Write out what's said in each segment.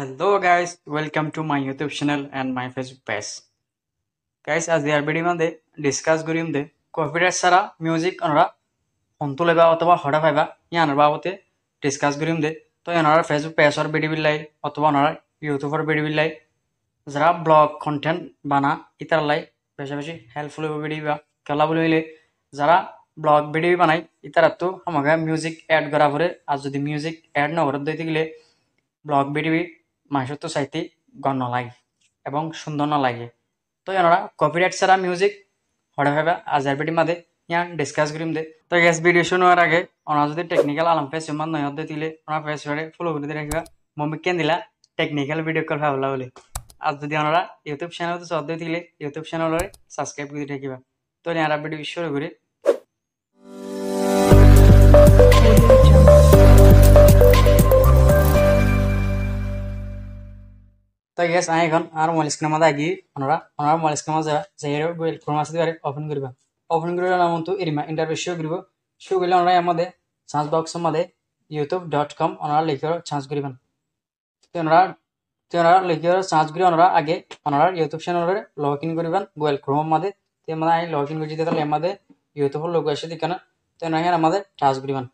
Hello guys welcome to my YouTube channel and my Facebook page guys आज यार video में दे discuss करियम दे कॉपीराइट सारा म्यूज़िक अनरा हंतु लेबा अथवा हडा फाइबा या अनरा बाबते डिस्कस करियम दे तो अनरा फेसबुक पेज और वीडियो बिल लाई अथवा अनरा यूट्यूब पर वीडियो बिल लाई जरा ब्लॉग कंटेंट बना, इतर लाई बेसे बेसे हेल्पफुल हो वीडियो बा कला बोलिले जरा ब्लॉग वीडियो बनाई, इतर तो हमगा म्यूज़िक ऐड करा परे आज यदि म्यूज़िक ऐड न करत देतिले ब्लॉग वीडियो তো চাইতে গণ লাগে এবং সুন্দর না লাগে তো এনারা কপিরাইট ছাড়া মিউজিক হরে ভাবে আজার ভিডিও মাদে ইয়ান ডিসকাস করিম দে। তো গ্যাস ভিডিও শুনোয়ার আগে ওনার যদি টেকনিক্যাল আলম ফেস ইমান নয় দিলে ওনার ফেস ফলো করে রাখবা মম্মি কেন দিলা টেকনিক্যাল ভিডিও কল ভাবলা বলে। আর যদি ওনারা ইউটিউব চ্যানেল সদ্য দিলে ইউটিউব চ্যানেলরে সাবস্ক্রাইব করে রাখিবা তো এনারা ভিডিও শুরু করে তো গেস আই এখন আর মোবাইল স্ক্রিনের মধ্যে আগি ওনারা ওনারা মোবাইল স্ক্রিনের মধ্যে যাই গুগল ক্রোম আছে ওপেন করিবা ওপেন করে নাম এরিমা ইন্টারভিউ শো করিব শো করলে ওনারা আমাদের সার্চ বক্সের মধ্যে ইউটিউব ডট কম ওনারা লিখে সার্চ করিবেন ওনারা ওনারা লিখে সার্চ করে ওনারা আগে ওনারা ইউটিউব চ্যানেলের লগ ইন করিবেন গুগল ক্রোমের মধ্যে তো মানে আই লগ ইন করে দিতে তাহলে আমাদের ইউটিউবের লোক আসে দিকে না, তো ওনারা আমাদের টাচ করিবেন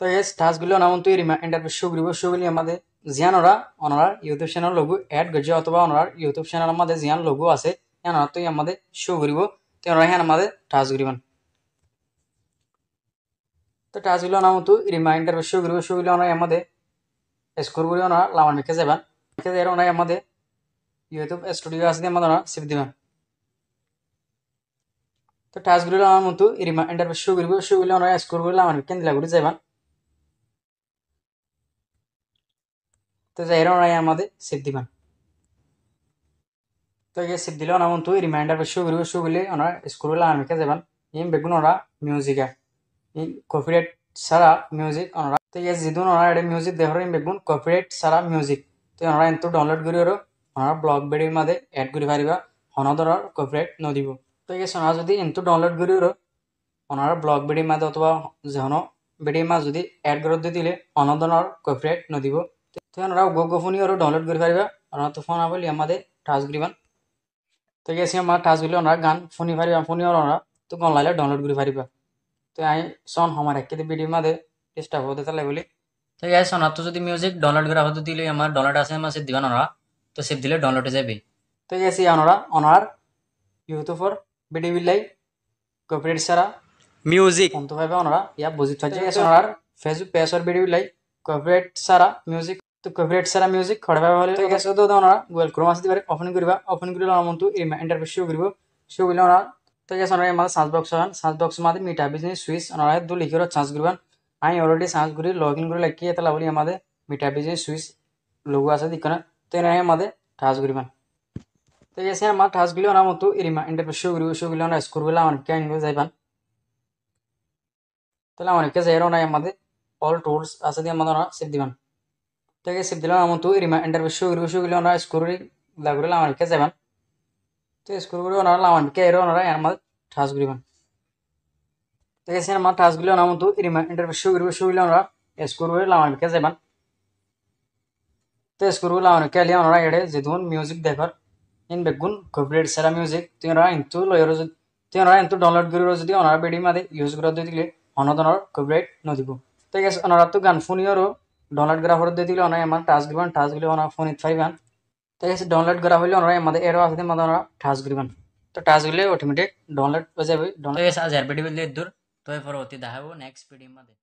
তো এস টাচগুলো নাম তো এরিমা ইন্টারভিউ শো করিব শো করলে আমাদের জিয়ান ওরা, ওনার ইউটিউব চ্যানেল লগু এড করছে অথবা ওনার ইউটিউব চ্যানেল আমাদের জিয়ান লগু আছে। এনারা তো আমাদের শো করিব, তো ওনারা হ্যাঁ আমাদের টাচ করিবেন। তো টাচগুলো নাম তো রিমাইন্ডার শো করিব শো করলে ওনারা আমাদের স্কোর করি ওনারা লামান মেখে যাবেন। মেখে যাই ওনারা আমাদের ইউটিউব স্টুডিও আছে আমাদের ওনারা সেভ দিবেন। তো টাচগুলো নাম তো রিমাইন্ডার শো করিব শো করলে ওনারা স্কোর করে লামান মেখে দিলা করে যাবেন তো যাই ওনারাই আমাদের সেভ দিবেন। তো এই সেভ দিলে ওনার মতো রিমাইন্ডার শো করিব শো করলে ওনার স্কুল আর্মিকে যাবেন। ইম বেগুন ওরা মিউজিকা ই কপিরাইট ছাড়া মিউজিক ওনারা তো এই যেদিন ওনারা এটা মিউজিক দেখার ইম বেগুন কপিরাইট ছাড়া মিউজিক তো ওনারা এত ডাউনলোড করি ওর, ওনারা ব্লগ ভিডিওর মাঝে এড করে পারিবা হনদর কপিরাইট নদিব তো এই ওনারা যদি এত ডাউনলোড করি ওর, ওনারা ব্লগ ভিডিওর মাঝে অথবা যেন ভিডিওর মাঝে যদি এড করে দিলে অনদনের কপিরাইট নদিব তো ওনারা গো গো ফোনই ওরা ডাউনলোড পারিবা ওনারা তো ফোন আবলি আমাদের টাচ তো গেছি আমার টাচ গুলি ওনারা গান ফোনই পারিবা ফোনই ওনারা তো গন লাইলে ডাউনলোড করে পারিবা তো আই সন আমার একটি ভিডিও মাঝে ডিস্টার্ব হতে তাহলে বলি তো গাইস ওনার তো যদি মিউজিক ডাউনলোড করা হতে দিলে আমার ডাউনলোড আছে আমার সেভ দিবেন ওনারা তো সেভ দিলে ডাউনলোডে যাবে তো গেছি ওনারা ওনার ইউটিউবর ভিডিও বিলাই কপিরাইট ছাড়া মিউজিক অন্ত ভাবে ওনারা ইয়া বুঝি থাকছে গেছে ওনার ফেসবুক পেজর ভিডিও বিলাই কপিরাইট ছাড়া মিউজিক তো কপিরাইট ছাড়া মিউজিক খড়ে ভাবে হলে ঠিক আছে। তো ওনারা গুগল ক্রোম আছে দিবারে ওপেন করিবা। ওপেন করিলে আমার মতো এই ইন্টারভিউ শো করিব। শো করলে ওনারা তো গেছে ওনারা আমাদের সার্চ বক্স হন সার্চ বক্স মাঝে মিটা বিজনেস সুইচ ওনারা দু লিখে সার্চ করিবেন। আমি অলরেডি সার্চ করি লগ ইন করে লিখি তাহলে বলি আমাদের মিটা বিজনেস সুইচ লোগো আছে দিকে তো এনারা আমাদের টাচ করিবেন। তো গেছে আমার টাচ গুলি ওনার মতো এরিমা ইন্টারভিউ শো করিব শো করলে ওনারা স্কোর করলে অনেককে আইনবে যাইবান। তাহলে অনেককে যাই ওনারা আমাদের অল টুলস আছে দিয়ে আমাদের সেভ দিবেন। ঠিক আছে সেভ দিলাম আমার তো রিমাইন্ডার শো করিব শো করলে ওনারা স্কোর লাগলে লামানকে যাবেন তো স্কোর করে ওনারা লামানকে এর ওনারা আমাদের টাচ করিবেন ঠিক আছে আমার টাচগুলি ওনার মতো রিমাইন্ডার শো করিব শো করলে ওনারা স্কোর করে লামানকে যাবেন তো স্কোর করে লামানকে আলিয়া ওনারা এড়ে যেদুন মিউজিক দেখার ইন বেগুন কপিরাইট সেরা মিউজিক তুই ওনারা ইন্তু লয়ের যদি তুই ওনারা ইন্তু ডাউনলোড করিব যদি ওনারা বেডি মাদে ইউজ করা দিলে অনদনের কপিরাইট নদিব ঠিক আছে ওনারা তো গান ফোনিওরও ডাউনলোড করা পরে দিয়ে দিলে ওনারা আমার টাচ দিবেন টাচ দিলে ওনারা ফোন ইত পাইবেন এসে ডাউনলোড করা হলে ওনারা আমাদের এরও আছে মানে ওনারা টাচ দিবেন। তো টাচ গুলি অটোমেটিক ডাউনলোড হয়ে যাবে ডাউনলোড আজ এর ভিডিও দূর তো অতি দেখাবো নেক্সট ভিডিও মধ্যে